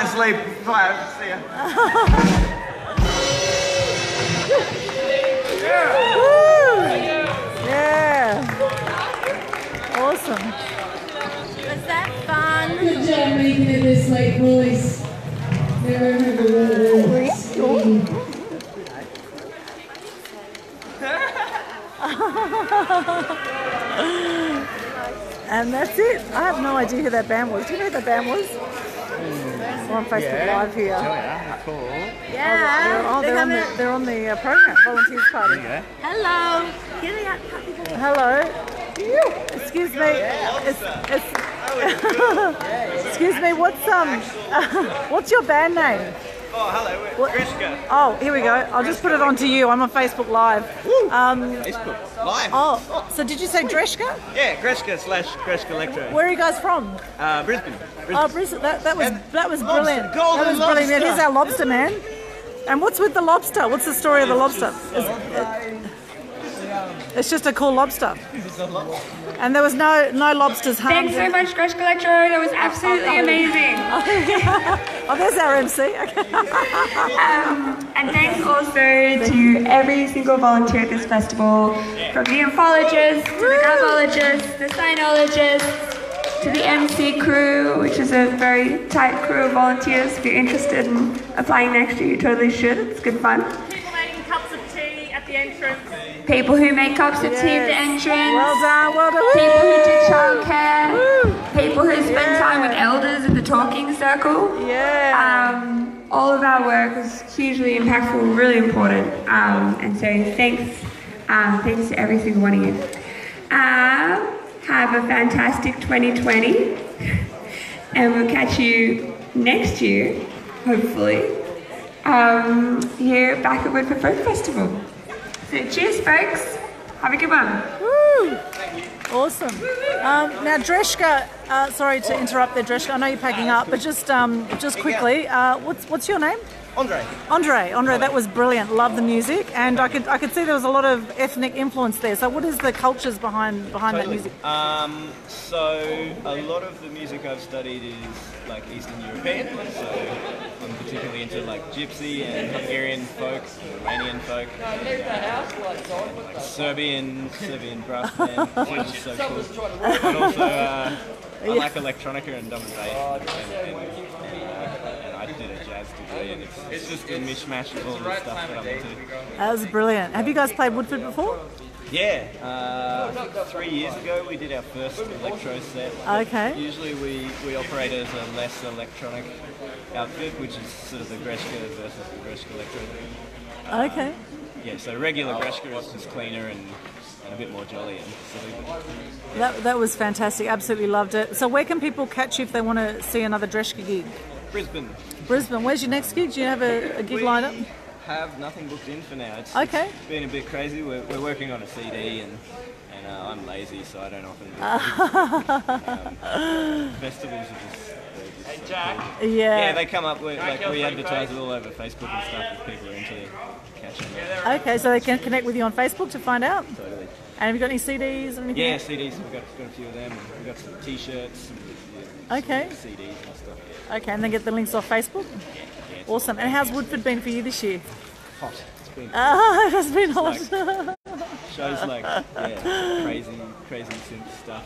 Goodbye, sleep. Bye. See ya. Yeah. Awesome. Was that fun? Good job making it this late, boys. Never heard the word scream. And that's it. I have no idea who that band was. Do you know who that band was? We're on Facebook Live here. Cool. Yeah. Oh, they're on the, they're on the uh, program, Volunteers Party. Hello. Get out, puppy. Hello. Excuse me. It's, it's, excuse me. What's um? what's your band name? Oh, hello. We're What- Greshka. Oh, here we go. I'll just put it on to you. I'm on Facebook Live. Um, Facebook. Live. oh, so did you say Dreshka? Yeah, Greshka slash Greshka Electro. Where are you guys from? Uh, Brisbane. Brisbane. Oh, Brisbane. That, that was And that was brilliant. golden that was brilliant. Lobster. is our lobster man. And what's with the lobster? What's the story of the lobster? It's just a cool lobster. And there was no no lobsters harmed. Thanks so much, Greshka Electro. That was absolutely oh, amazing. Oh, there's our MC. Okay. Um, and thanks also to every single volunteer at this festival, from the ufologists to the graphologists, the sinologists, to the MC crew, which is a very tight crew of volunteers. If you're interested in applying next year, you totally should. It's good fun. People making cups of tea at the entrance. People who make cups of tea at the Yes. entrance. Well done. Well done. People who do childcare. Woo! People who spend Yeah. time with elders in the talking circle. Yeah. Um, all of our work is hugely impactful, really important. Um, and so thanks, um, thanks to every single one of you. Uh, have a fantastic 2020, and we'll catch you next year, hopefully, um, here back at Woodford Folk Festival. So cheers, folks. Have a good one. Woo! Awesome. Um, now, Dreshka, uh, sorry to interrupt there, Dreshka. I know you're packing up, but just um, just quickly, uh, what's what's your name? Andre. Andre. Andre, that was brilliant. Love the music, and I could I could see there was a lot of ethnic influence there. So, what is the cultures behind behind that music? Um, so a lot of the music I've studied is like Eastern European. So I'm particularly into like Gypsy and Hungarian folk, Romanian folk, like Serbian Serbian brass band, which is so cool. And also uh, I like electronica and drum and bass. And, and, and, and I did a jazz degree, and it's, it's just a mishmash of all the stuff that I'm into. That was brilliant. Have you guys played Woodford before? Yeah, uh, three years ago we did our first electro set. Okay. Usually we, we operate as a less electronic outfit, which is sort of the Greshka versus the Greshka Electro. Okay. Yeah, so regular Greshka is just cleaner and, and a bit more jolly and silly. But That, that was fantastic. Absolutely loved it. So, where can people catch you if they want to see another Dreshka gig? Brisbane, Brisbane. Where's your next gig? Do you have a, a gig lined up? Have nothing booked in for now. It's, Okay. it's been a bit crazy. We're, we're working on a CD and and uh, I'm lazy, so I don't often. Do um, festivals are just. they're just cool. Yeah. Yeah, they come up with like we advertise it all over Facebook and stuff if people are into catching it. Okay, so they can connect with you on Facebook to find out. Totally. And have you got any CDs or anything? Yeah, CDs. We've got, got a few of them. We've got some T-shirts. And, yeah, Okay. some CDs and stuff. Okay, and then get the links off Facebook. Yeah, it's Awesome. And how's Woodford been for you this year? hot. It's been Ah, it has been hot. shows like yeah, crazy, crazy synth stuff.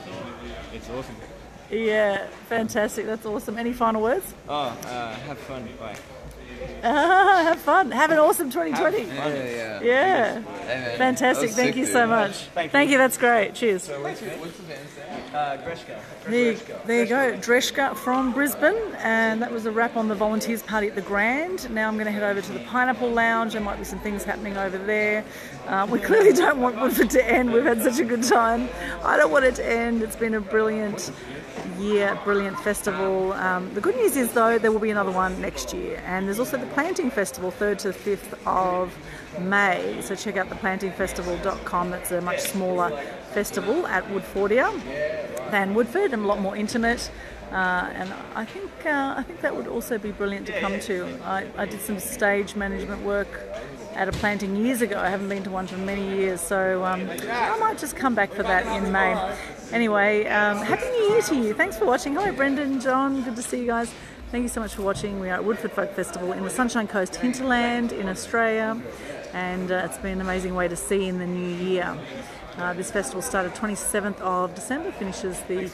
It's awesome. yeah, fantastic. That's awesome. Any final words? Oh, uh, have fun. Bye. Ah, have fun. Have an awesome 2020. Have fun. yeah. Yeah. Fantastic. That was Thank you so much. Thank you. That's great. Cheers. What's the, what's the band's name? Uh, Greshka. There you, there you go, Dreshka from Brisbane, and that was a wrap on the volunteers party at the Grande. Now I'm going to head over to the Pineapple Lounge. There might be some things happening over there. Uh, we clearly don't want Woodford to end. We've had such a good time. I don't want it to end. It's been a brilliant year, brilliant festival. Um, the good news is though there will be another one next year, and there's also the Planting Festival, third to fifth of May. So check out thePlantingFestival.com. That's a much smaller festival at Woodfordia than Woodford and a lot more intimate. Uh, and I think uh, I think that would also be brilliant to come to. I, I did some stage management work at a planting years ago. I haven't been to one for many years, so um, I might just come back for that in May. Anyway, um, happy New Year to you! Thanks for watching. Hello, Brendan, John. Good to see you guys. Thank you so much for watching. We are at Woodford Folk Festival in the Sunshine Coast hinterland in Australia, and uh, it's been an amazing way to see in the new year. Uh, this festival started 27th of December, finishes the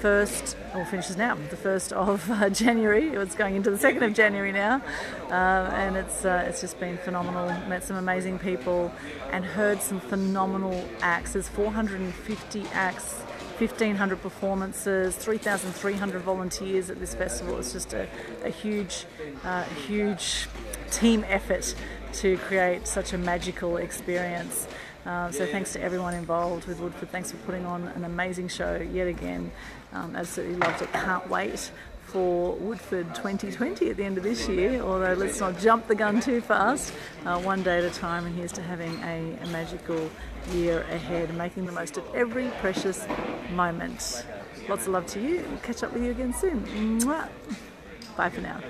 first, or finishes now, the first of uh, January. It's going into the second of January now, uh, and it's uh, it's just been phenomenal. Met some amazing people, and heard some phenomenal acts. There's 450 acts 1,500 performances, 3,300 volunteers at this festival. It's just a, a huge, uh, huge team effort to create such a magical experience. Uh, so thanks to everyone involved with Woodford. Thanks for putting on an amazing show yet again. Um, absolutely loved it. Can't wait for Woodford 2020 at the end of this year. Although let's not jump the gun too fast. Uh, one day at a time, and here's to having a, a magical year ahead, making the most of every precious moment. Lots of love to you. We'll catch up with you again soon. Mwah. Bye for now.